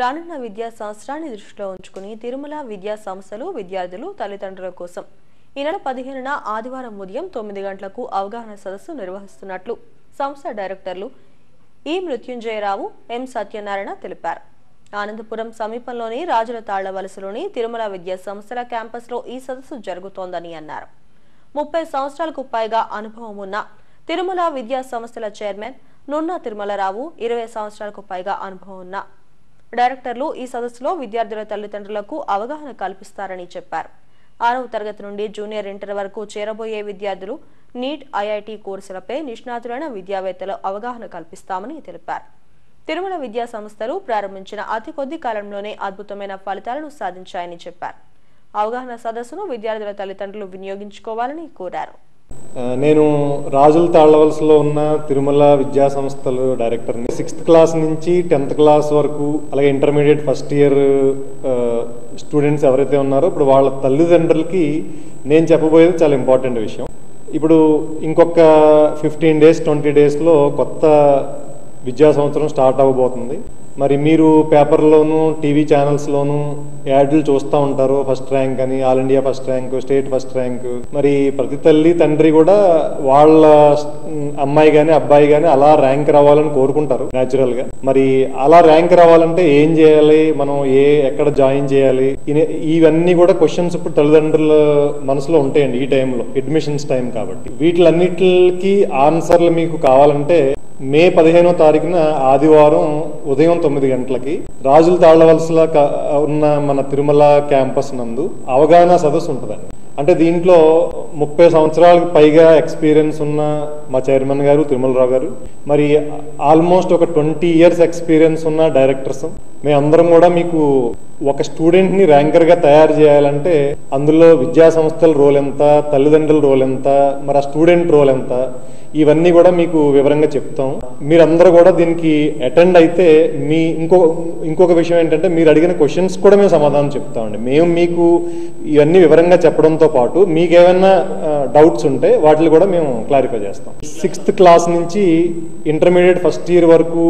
రానున్న విద్యా సంవత్సరాన్ని దృష్టిలో ఉంచుకుని తిరుమల విద్యా సంస్థలు విద్యార్థులు తల్లిదండ్రుల కోసం ఈ నెల పదిహేనున ఆదివారం ఉదయం తొమ్మిది గంటలకు అవగాహన సదస్సు నిర్వహిస్తున్నట్లు సంస్థ డైరెక్టర్లు ఈ మృత్యుంజయరావు ఎం సత్యనారాయణ తెలిపారు. ఆనందపురం సమీపంలోని రాజుల తాళ్ళ వలసలోని తిరుమల విద్యా సంస్థల క్యాంపస్లో ఈ సదస్సు జరుగుతోందని అన్నారు. ముప్పై సంవత్సరాలకు పైగా అనుభవం ఉన్న తిరుమల విద్యా సంస్థల చైర్మన్ నున్న తిరుమలరావు ఇరవై సంవత్సరాలకు పైగా అనుభవం ఉన్న డైరెక్టర్లు ఈ సదస్సులో విద్యార్థుల తల్లిదండ్రులకు అవగాహన కల్పిస్తారని చెప్పారు. ఆరవ తరగతి నుండి జూనియర్ ఇంటర్ వరకు చేరబోయే విద్యార్థులు నీట్ ఐఐటి కోర్సులపై నిష్ణాతులైన విద్యావేత్తలు అవగాహన కల్పిస్తామని తెలిపారు. తిరుమల విద్యా సంస్థలు ప్రారంభించిన అతి కొద్ది కాలంలోనే అద్భుతమైన ఫలితాలను సాధించాయని చెప్పారు. అవగాహన సదస్సును విద్యార్థుల తల్లిదండ్రులు వినియోగించుకోవాలని కోరారు. నేను రాజుల తాళ్ళవలసలో ఉన్న తిరుమల విద్యా సంస్థలు డైరెక్టర్ని సిక్స్త్ క్లాస్ నుంచి టెన్త్ క్లాస్ వరకు అలాగే ఇంటర్మీడియట్ ఫస్ట్ ఇయర్ స్టూడెంట్స్ ఎవరైతే ఉన్నారో ఇప్పుడు వాళ్ళ తల్లిదండ్రులకి నేను చెప్పబోయేది చాలా ఇంపార్టెంట్ విషయం. ఇప్పుడు ఇంకొక ఫిఫ్టీన్ డేస్ ట్వంటీ డేస్లో కొత్త విద్యా సంవత్సరం స్టార్ట్ అవ్వబోతుంది. మరి మీరు పేపర్లోను టీవీ ఛానల్స్లోను యాడ్లు చూస్తూ ఉంటారు. ఫస్ట్ ర్యాంక్ అని all India first rank state first rank. మరి ప్రతి తల్లి తండ్రి కూడా వాళ్ళ అమ్మాయి కానీ అబ్బాయి కానీ అలా ర్యాంక్ రావాలని కోరుకుంటారు న్యాచురల్గా. మరి అలా ర్యాంక్ రావాలంటే ఏం చేయాలి? మనం ఏ ఎక్కడ జాయిన్ చేయాలి? ఇవన్నీ కూడా క్వశ్చన్స్ ఇప్పుడు తల్లిదండ్రుల మనసులో ఉంటాయండి ఈ టైంలో అడ్మిషన్స్ టైం కాబట్టి. వీటిలన్నిటికి ఆన్సర్లు మీకు కావాలంటే మే పదిహేనో తారీఖున ఆదివారం ఉదయం తొమ్మిది గంటలకి రాజులు తాళ్ళవలసల ఉన్న మన తిరుమల క్యాంపస్ నందు అవగాహన సదస్సు ఉంటుందండి. అంటే దీంట్లో ముప్పై సంవత్సరాలకు పైగా ఎక్స్పీరియన్స్ ఉన్న మా చైర్మన్ గారు తిరుమలరావు గారు మరి ఆల్మోస్ట్ ఒక ట్వంటీ ఇయర్స్ ఎక్స్పీరియన్స్ ఉన్న డైరెక్టర్స్. మేమందరం కూడా మీకు ఒక స్టూడెంట్ని ర్యాంకర్గా తయారు చేయాలంటే అందులో విద్యా సంస్థల రోల్ ఎంత తల్లిదండ్రుల రోల్ ఎంత మరి ఆ స్టూడెంట్ రోల్ ఎంత ఇవన్నీ కూడా మీకు వివరంగా చెప్తాం. మీరందరూ కూడా దీనికి అటెండ్ అయితే మీ ఇంకో ఇంకొక విషయం ఏంటంటే మీరు అడిగిన క్వశ్చన్స్ కూడా మేము సమాధానం చెప్తామండి. మేము మీకు ఇవన్నీ వివరంగా చెప్పడంతో పాటు మీకు ఏమైనా డౌట్స్ ఉంటే వాటిని కూడా మేము క్లారిఫై చేస్తాం. సిక్స్త్ క్లాస్ నుంచి ఇంటర్మీడియట్ ఫస్ట్ ఇయర్ వరకు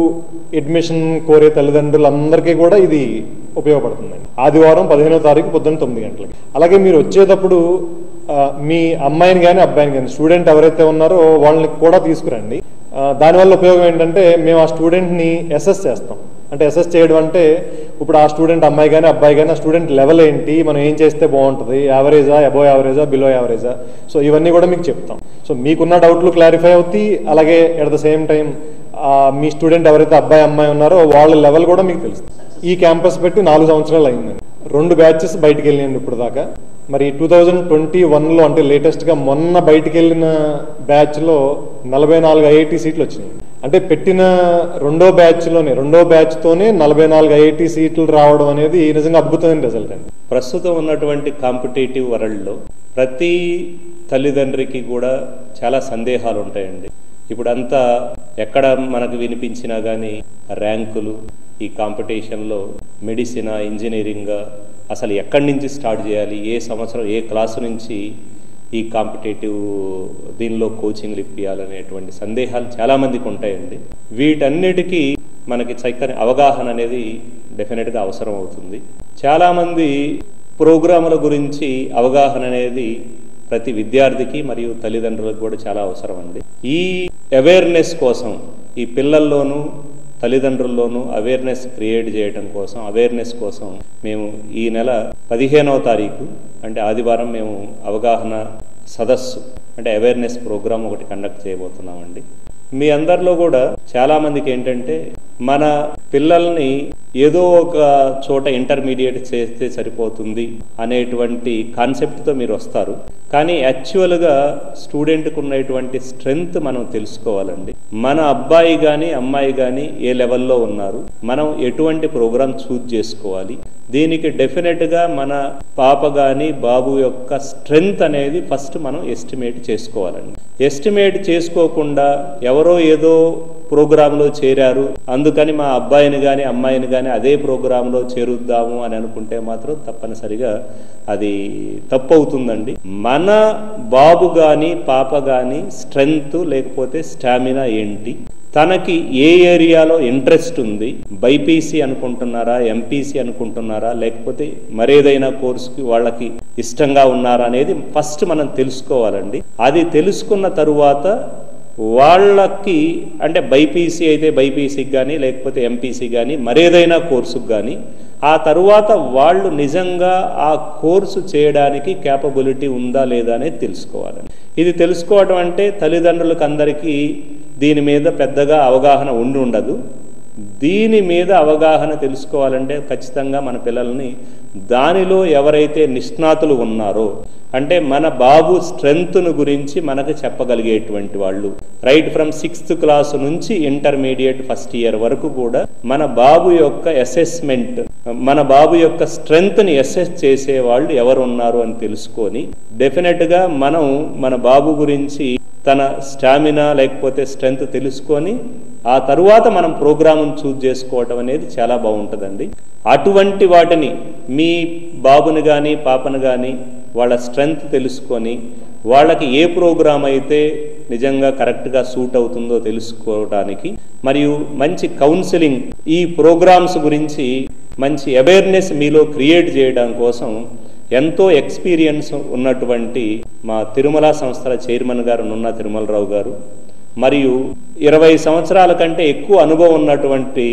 అడ్మిషన్ కోరే తల్లిదండ్రులందరికీ కూడా ఇది ఉపయోగపడుతుందండి. ఆదివారం పదిహేనో తారీఖు పొద్దున్న తొమ్మిది గంటలకి. అలాగే మీరు వచ్చేటప్పుడు మీ అమ్మాయిని కానీ అబ్బాయిని కానీ స్టూడెంట్ ఎవరైతే ఉన్నారో వాళ్ళని కూడా తీసుకురండి. దానివల్ల ఉపయోగం ఏంటంటే మేము ఆ స్టూడెంట్ని అసెస్ చేస్తాం. అంటే అసెస్ చేయడం అంటే ఇప్పుడు ఆ స్టూడెంట్ అమ్మాయి కానీ అబ్బాయి కానీ ఆ స్టూడెంట్ లెవెల్ ఏంటి మనం ఏం చేస్తే బాగుంటుంది యావరేజా అబో యావరేజా బిలో యావరేజా? సో ఇవన్నీ కూడా మీకు చెప్తాం. సో మీకున్న డౌట్లు క్లారిఫై అవుతాయి అలాగే ఎట్ ద సేమ్ టైం మీ స్టూడెంట్ ఎవరైతే అబ్బాయి అమ్మాయి ఉన్నారో వాళ్ళ లెవెల్ కూడా మీకు తెలుస్తుంది. ఈ క్యాంపస్ పెట్టి నాలుగు సంవత్సరాలు అయిందండి రెండు బ్యాచెస్ బయటకు వెళ్ళినండి ఇప్పుడు దాకా మరి టూ థౌజండ్ ట్వంటీ వన్లో అంటే లేటెస్ట్గా మొన్న బయటకు వెళ్ళిన బ్యాచ్లో నలభై నాలుగు ఐఐటి సీట్లు వచ్చినాయి. అంటే పెట్టిన రెండో బ్యాచ్లోనే రెండో బ్యాచ్తోనే నలభై నాలుగు ఐఐటి సీట్లు రావడం అనేది నిజంగా అద్భుతమైన రిజల్ట్ అండి. ప్రస్తుతం ఉన్నటువంటి కాంపిటేటివ్ వరల్డ్లో ప్రతి తల్లిదండ్రికి కూడా చాలా సందేహాలు ఉంటాయండి. ఇప్పుడంతా ఎక్కడ మనకు వినిపించినా కానీ ర్యాంకులు ఈ కాంపిటీషన్లో మెడిసిన్ ఇంజనీరింగ్ అసలు ఎక్కడి నుంచి స్టార్ట్ చేయాలి? ఏ సంవత్సరం ఏ క్లాసు నుంచి ఈ కాంపిటేటివ్ దీనిలో కోచింగ్లు ఇప్పియాలనేటువంటి సందేహాలు చాలామందికి ఉంటాయండి. వీటన్నిటికీ మనకి చక్కని అవగాహన అనేది డెఫినెట్గా అవసరం అవుతుంది. చాలామంది ప్రోగ్రాముల గురించి అవగాహన అనేది ప్రతి విద్యార్థికి మరియు తల్లిదండ్రులకు కూడా చాలా అవసరం అండి. ఈ అవేర్నెస్ కోసం ఈ పిల్లల్లోనూ తల్లిదండ్రుల్లోనూ అవేర్నెస్ క్రియేట్ చేయడం కోసం అవేర్నెస్ కోసం మేము ఈ నెల పదిహేనవ తారీఖు అంటే ఆదివారం మేము అవగాహన సదస్సు అంటే అవేర్నెస్ ప్రోగ్రామ్ ఒకటి కండక్ట్ చేయబోతున్నామండి. మీ అందరిలో కూడా చాలామందికి ఏంటంటే మన పిల్లల్ని ఏదో ఒక చోట ఇంటర్మీడియట్ చేస్తే సరిపోతుంది అనేటువంటి కాన్సెప్ట్తో మీరు వస్తారు. కానీ యాక్చువల్గా స్టూడెంట్కి ఉన్నటువంటి స్ట్రెంగ్త్ మనం తెలుసుకోవాలండి. మన అబ్బాయి కానీ అమ్మాయి కానీ ఏ లెవెల్లో ఉన్నారు మనం ఎటువంటి ప్రోగ్రాం చూజ్ చేసుకోవాలి దీనికి డెఫినెట్గా మన పాప కానీ బాబు యొక్క స్ట్రెంగ్త్ అనేది ఫస్ట్ మనం ఎస్టిమేట్ చేసుకోవాలండి. ఎస్టిమేట్ చేసుకోకుండా ఎవరో ఏదో ప్రోగ్రాంలో చేరారు. అందుకని మా అబ్బాయిని కానీ అమ్మాయిని కానీ అదే ప్రోగ్రాంలో చేరుద్దాము అని అనుకుంటే మాత్రం తప్పనిసరిగా అది తప్పు అవుతుందండి మన బాబు కానీ పాప కానీ స్ట్రెంగ్త్ లేకపోతే స్టామినా ఏంటి? తనకి ఏ ఏరియాలో ఇంట్రెస్ట్ ఉంది? బైపీసీ అనుకుంటున్నారా ఎంపీసీ అనుకుంటున్నారా లేకపోతే మరేదైనా కోర్సుకి వాళ్ళకి ఇష్టంగా ఉన్నారా అనేది ఫస్ట్ మనం తెలుసుకోవాలండి. అది తెలుసుకున్న తరువాత వాళ్ళకి అంటే బైపీసీ అయితే బైపీసీకి కానీ లేకపోతే ఎంపీసీ కానీ మరేదైనా కోర్సుకు కానీ ఆ తరువాత వాళ్ళు నిజంగా ఆ కోర్సు చేయడానికి క్యాపబిలిటీ ఉందా లేదా అనేది తెలుసుకోవాలని ఇది తెలుసుకోవడం అంటే తల్లిదండ్రులకు అందరికీ దీని మీద పెద్దగా అవగాహన ఉండి ఉండదు. దీని మీద అవగాహన తెలుసుకోవాలంటే ఖచ్చితంగా మన పిల్లల్ని దానిలో ఎవరైతే నిష్ణాతులు ఉన్నారో అంటే మన బాబు స్ట్రెంగ్త్ను గురించి మనకు చెప్పగలిగేటువంటి వాళ్ళు. రైట్ ఫ్రమ్ సిక్స్త్ క్లాస్ నుంచి ఇంటర్మీడియట్ ఫస్ట్ ఇయర్ వరకు కూడా మన బాబు యొక్క అసెస్మెంట్ మన బాబు యొక్క స్ట్రెంగ్త్ని అసెస్ చేసే వాళ్ళు ఎవరు ఉన్నారు అని తెలుసుకొని డెఫినెట్గా మనం మన బాబు గురించి తన స్టామినా లేకపోతే స్ట్రెంగ్త్ తెలుసుకొని ఆ తరువాత మనం ప్రోగ్రామ్ను చూజ్ చేసుకోవటం అనేది చాలా బాగుంటుందండి. అటువంటి వాటిని మీ బాబుని కానీ పాపను కానీ వాళ్ళ స్ట్రెంగ్త్ తెలుసుకొని వాళ్ళకి ఏ ప్రోగ్రాం అయితే నిజంగా కరెక్ట్గా సూట్ అవుతుందో తెలుసుకోవడానికి మరియు మంచి కౌన్సిలింగ్ ఈ ప్రోగ్రామ్స్ గురించి మంచి అవేర్నెస్ మీలో క్రియేట్ చేయడం కోసం ఎంతో ఎక్స్పీరియన్స్ ఉన్నటువంటి మా తిరుమల సంస్థల చైర్మన్ గారు నున్న తిరుమలరావు గారు మరియు ఇరవై సంవత్సరాల కంటే ఎక్కువ అనుభవం ఉన్నటువంటి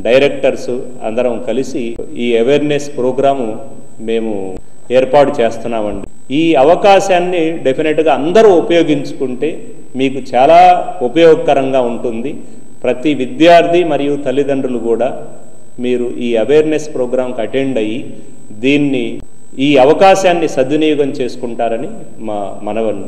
డైరెక్టర్స్ అందరం కలిసి ఈ అవేర్నెస్ ప్రోగ్రాము మేము ఏర్పాటు చేస్తున్నామండి. ఈ అవకాశాన్ని డెఫినెట్గా అందరూ ఉపయోగించుకుంటే మీకు చాలా ఉపయోగకరంగా ఉంటుంది. ప్రతి విద్యార్థి మరియు తల్లిదండ్రులు కూడా మీరు ఈ అవేర్నెస్ ప్రోగ్రాంకి అటెండ్ అయ్యి దీన్ని ఈ అవకాశాన్ని సద్వినియోగం చేసుకుంటారని మా మనవన్ను